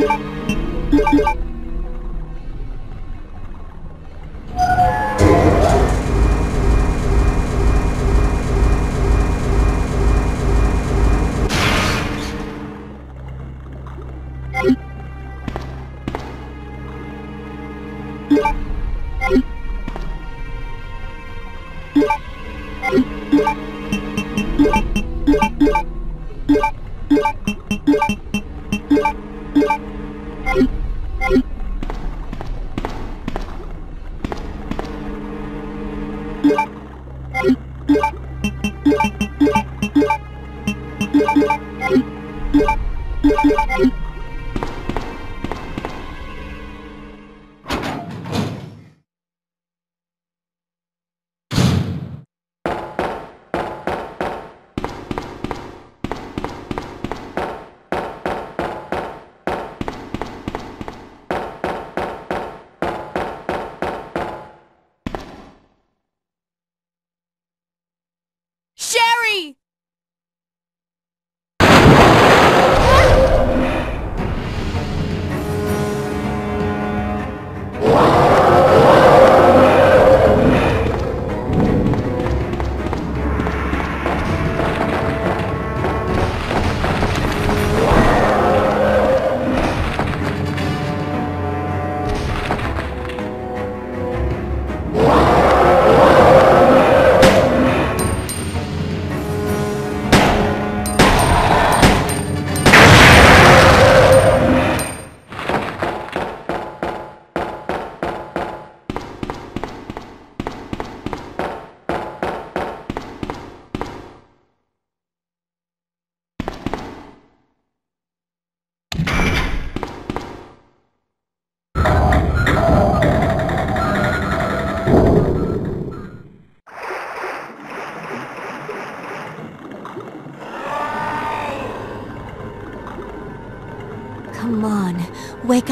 Sherry!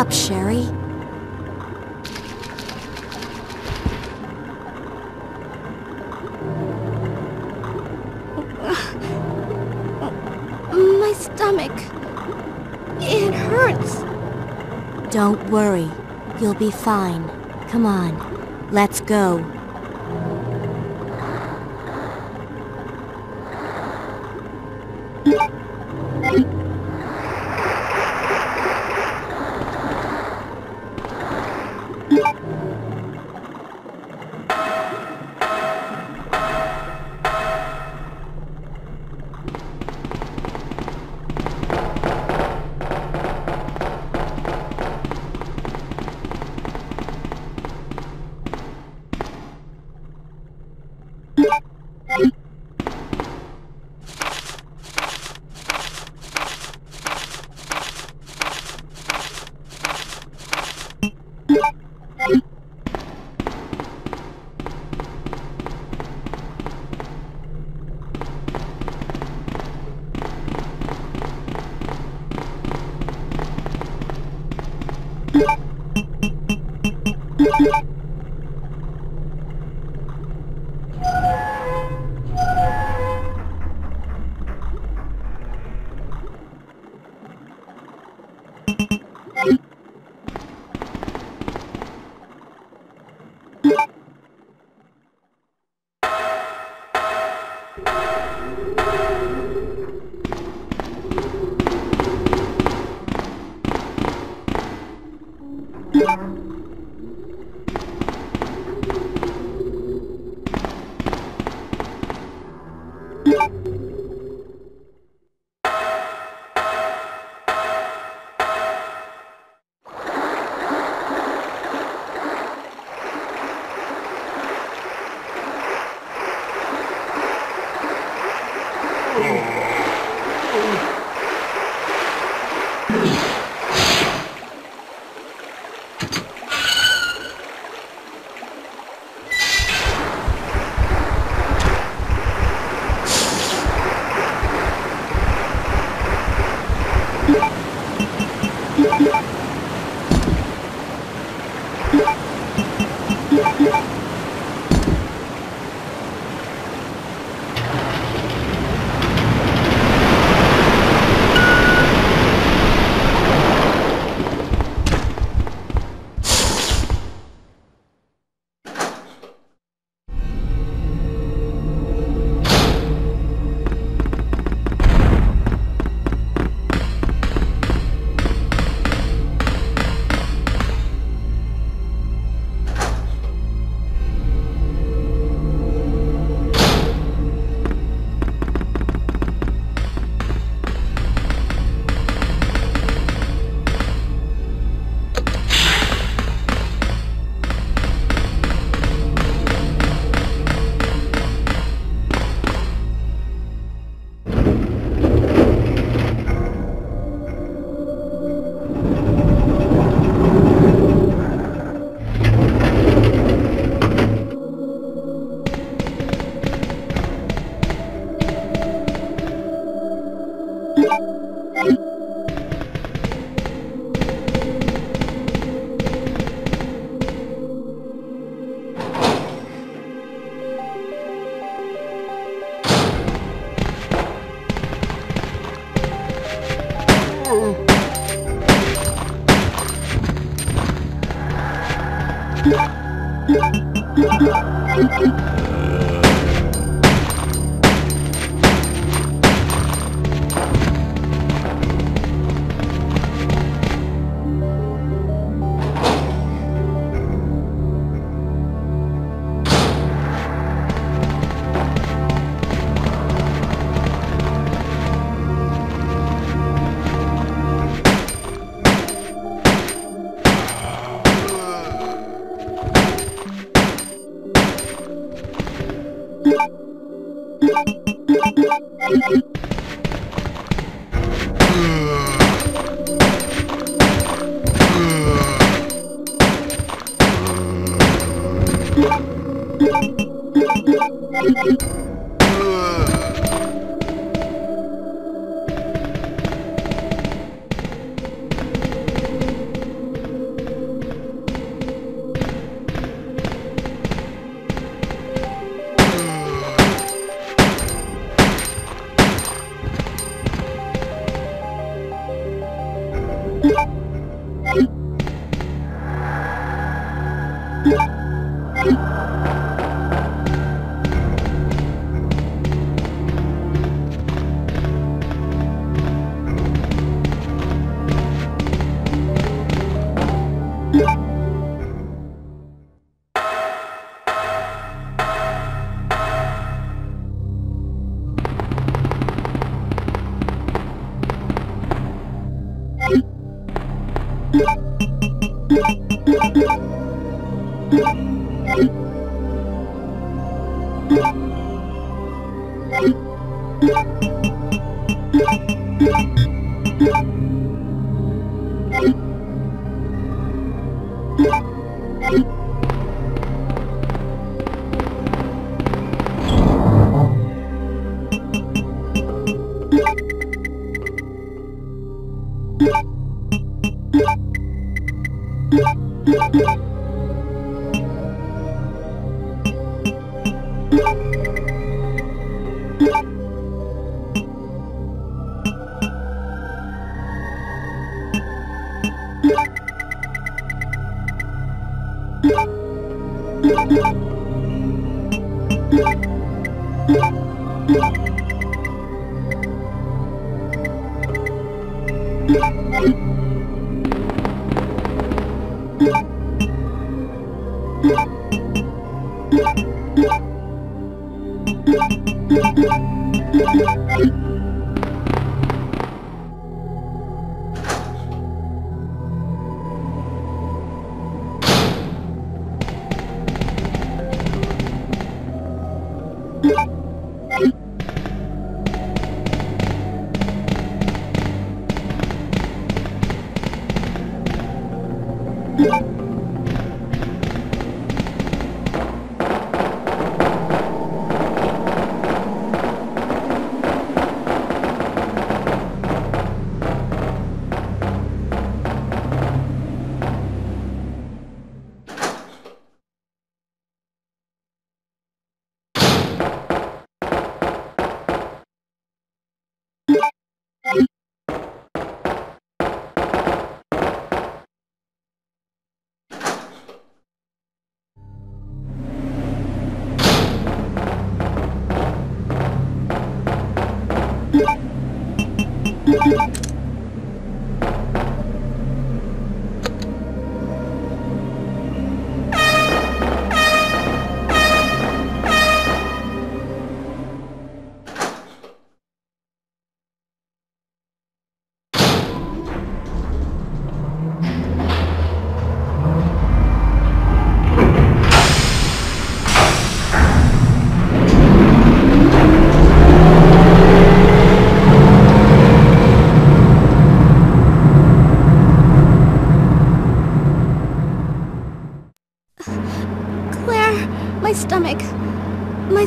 Up, Sherry. My stomach. It hurts. Don't worry, you'll be fine. Come on, let's go. Yeah.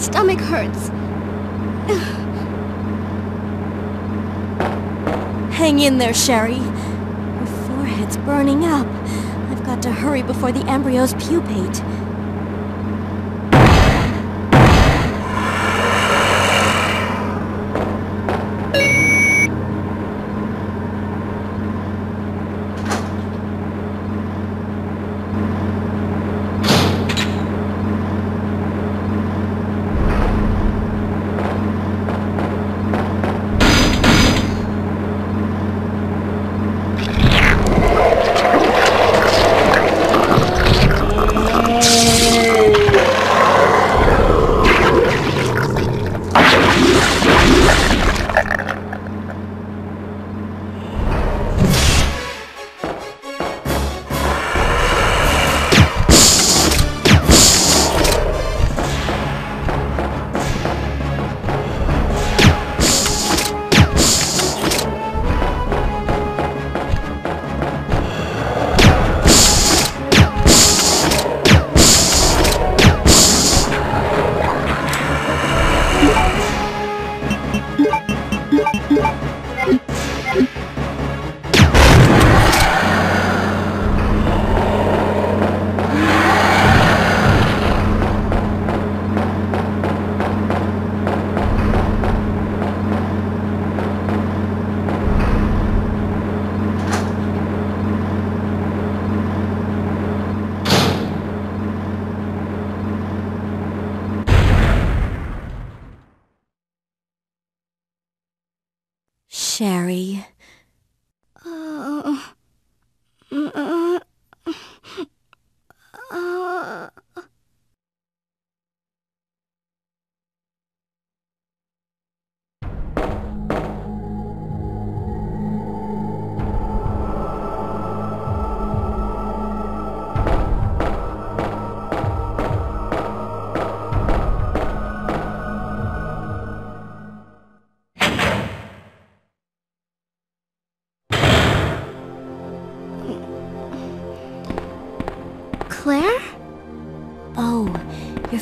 Stomach hurts. Hang in there, Sherry. Your forehead's burning up. I've got to hurry before the embryos pupate.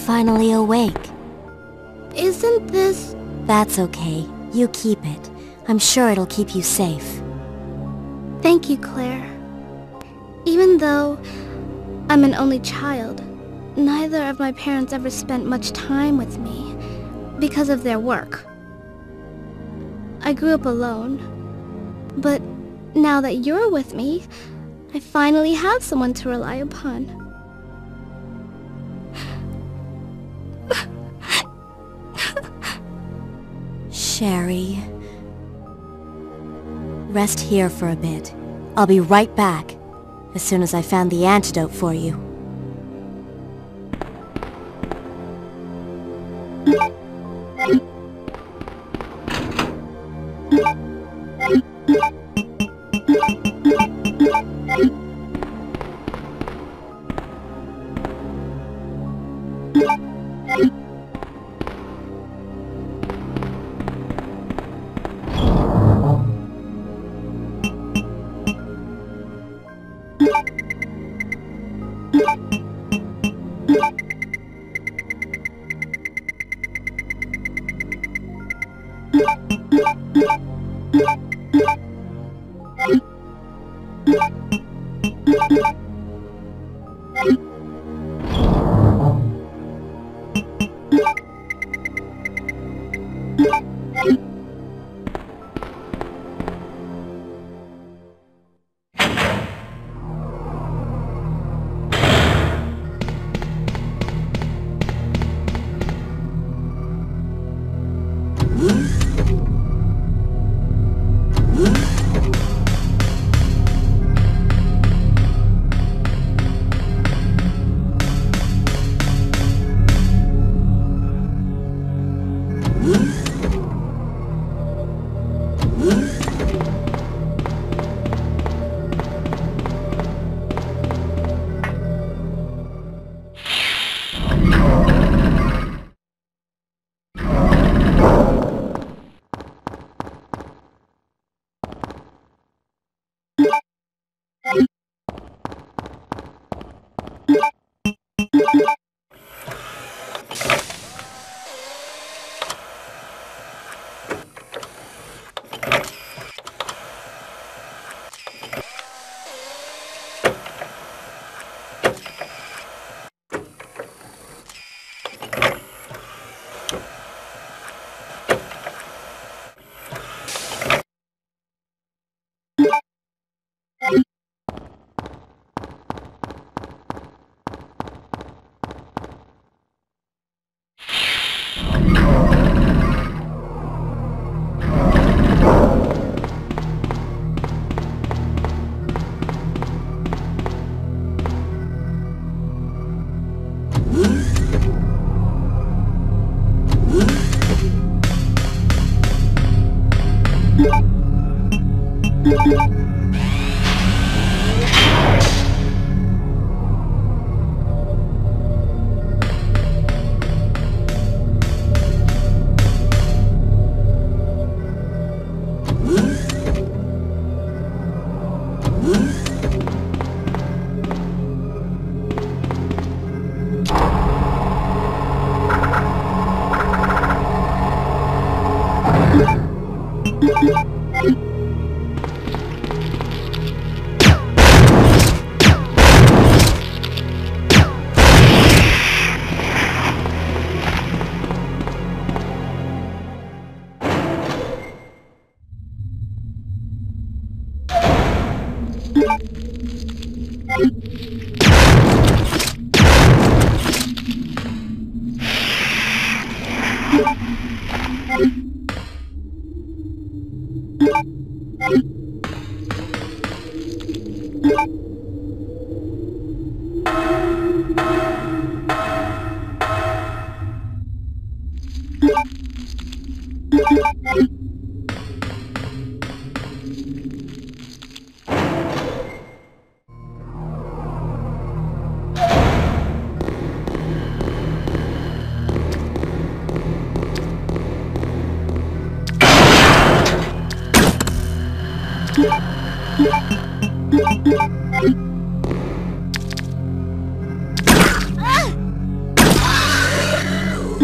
Finally awake. Isn't this... That's okay. You keep it. I'm sure it'll keep you safe. Thank you, Claire. Even though I'm an only child, neither of my parents ever spent much time with me because of their work. I grew up alone, but now that you're with me, I finally have someone to rely upon. Sherry. Rest here for a bit. I'll be right back, as soon as I found the antidote for you.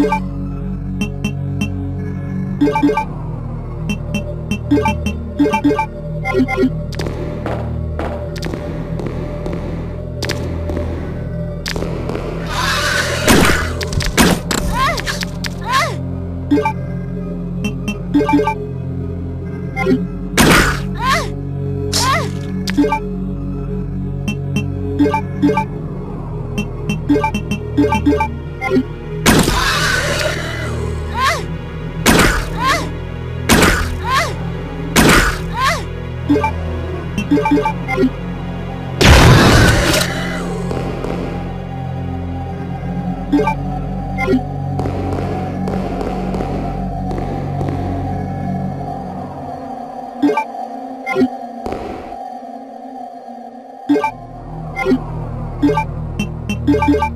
you Annette!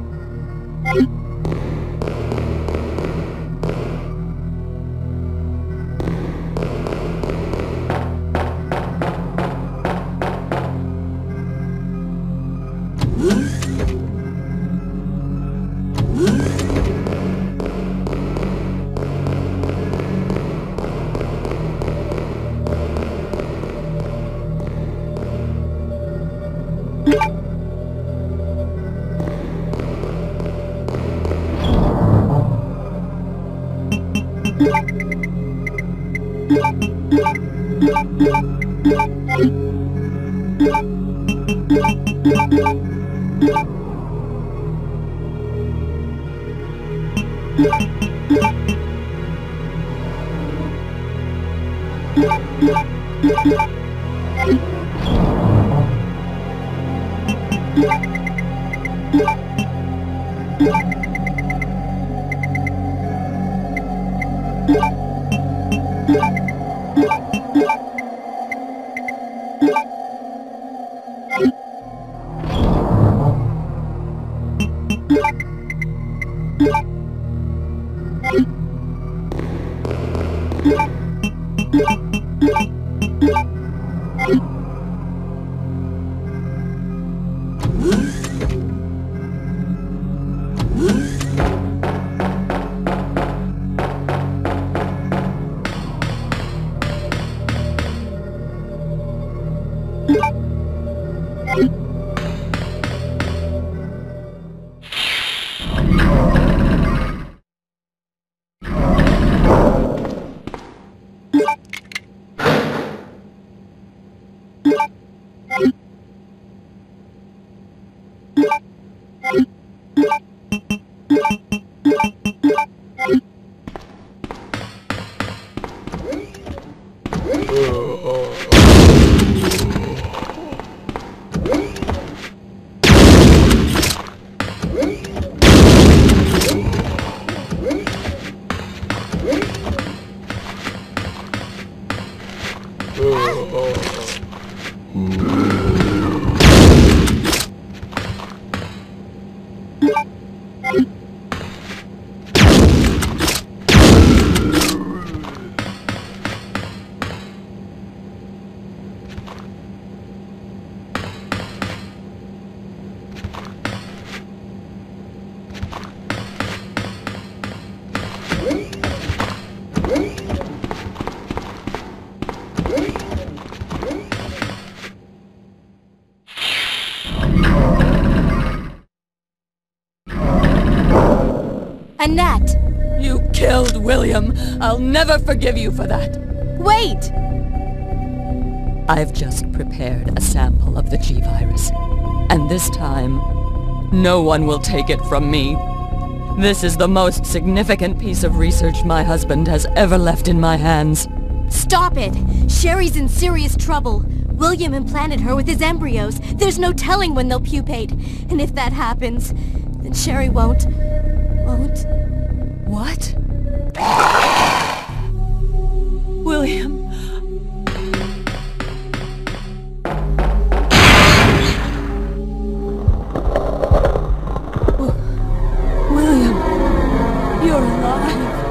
William. I'll never forgive you for that. Wait! I've just prepared a sample of the G-Virus. And this time, no one will take it from me. This is the most significant piece of research my husband has ever left in my hands. Stop it! Sherry's in serious trouble. William implanted her with his embryos. There's no telling when they'll pupate. And if that happens, then Sherry won't... won't... What? William... William, you're alive.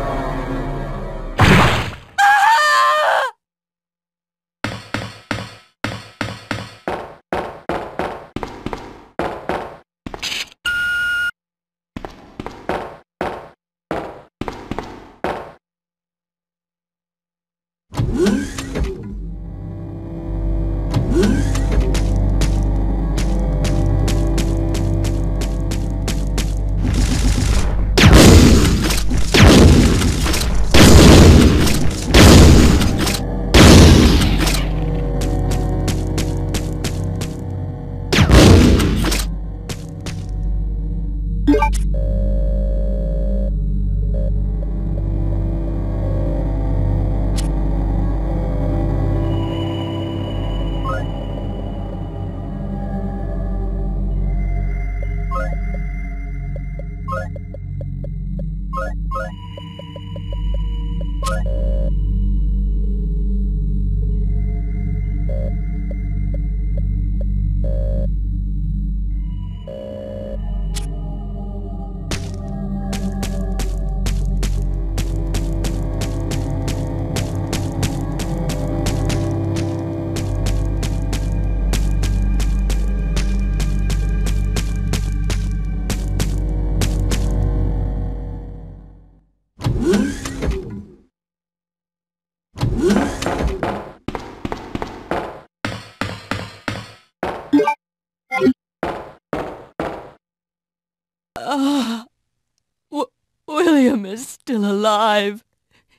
Alive.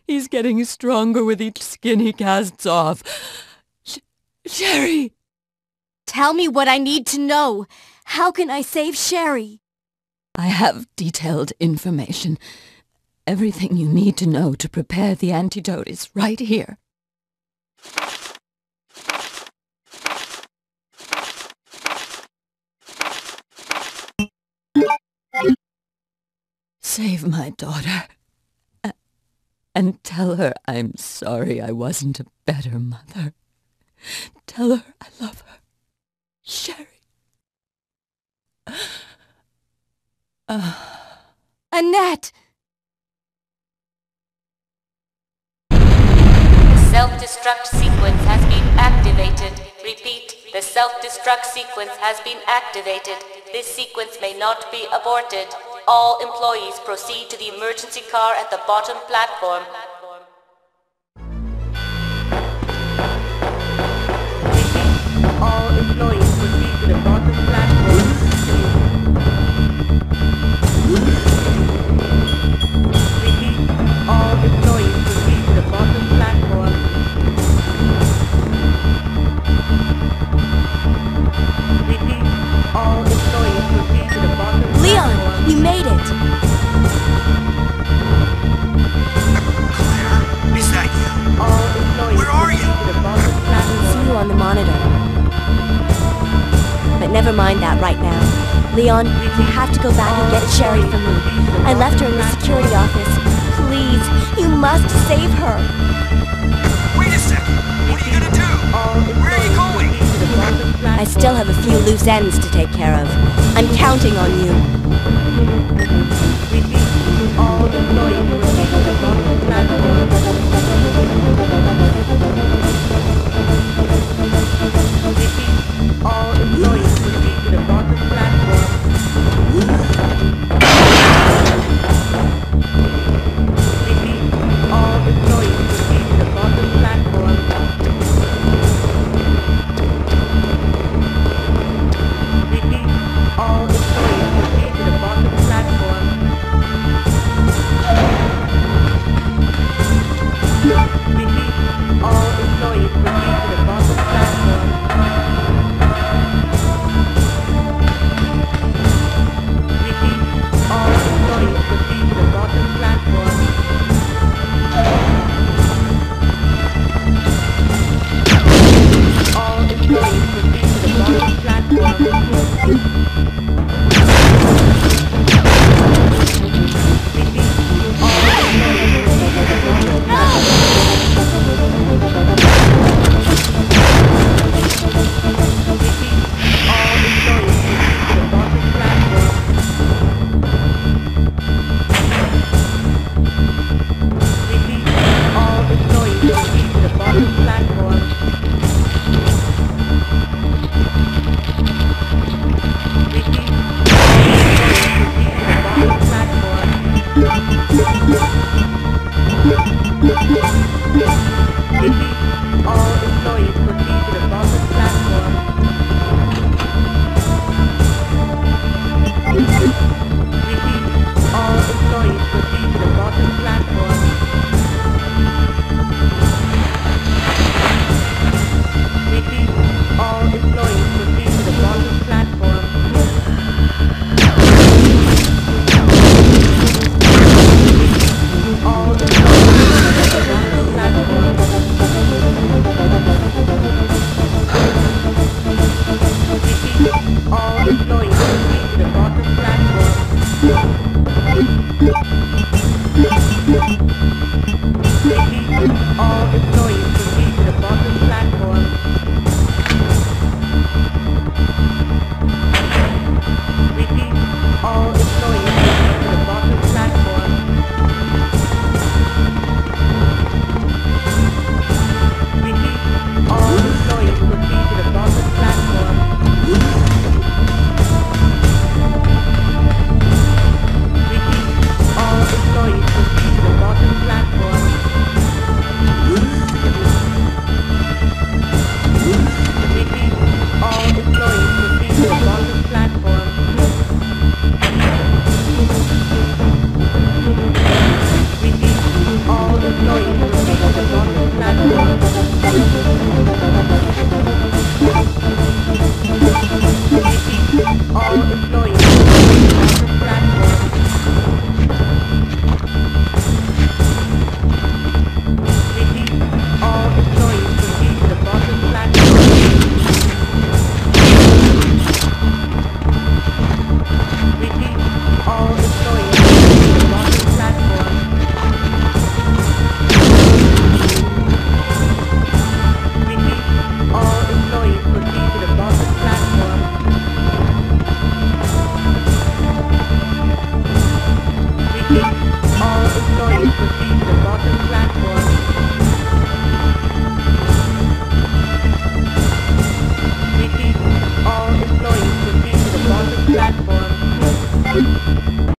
He's getting stronger with each skin he casts off. Sh- Sherry! Tell me what I need to know. How can I save Sherry? I have detailed information. Everything you need to know to prepare the antidote is right here. Save my daughter. And tell her I'm sorry I wasn't a better mother. Tell her I love her. Sherry. Uh. Annette! The self-destruct sequence has been activated. Repeat, the self-destruct sequence has been activated. This sequence may not be aborted. All employees proceed to the emergency car at the bottom platform. Leon, you have to go back and get Sherry for me. I left her in the security office. Please, you must save her. Wait a second. What are you gonna do? Where are you going? employees proceed to the bottom platform. I still have a few loose ends to take care of. I'm counting on you. All employees